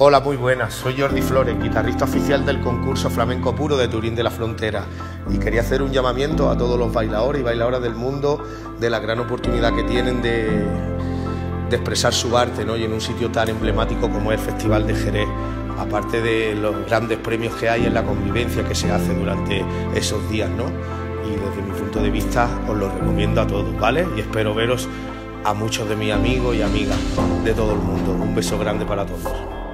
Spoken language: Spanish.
Hola, muy buenas. Soy Jordi Flores, guitarrista oficial del concurso Flamenco Puro de Turín de la Frontera. Y quería hacer un llamamiento a todos los bailadores y bailadoras del mundo de la gran oportunidad que tienen de, expresar su arte ¿no? y en un sitio tan emblemático como es el Festival de Jerez. Aparte de los grandes premios que hay en la convivencia que se hace durante esos días, ¿no? Y desde mi punto de vista os lo recomiendo a todos, ¿vale? Y espero veros a muchos de mis amigos y amigas de todo el mundo. Un beso grande para todos.